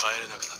帰れなくなった。